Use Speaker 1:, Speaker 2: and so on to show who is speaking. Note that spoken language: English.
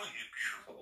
Speaker 1: aren't you beautiful?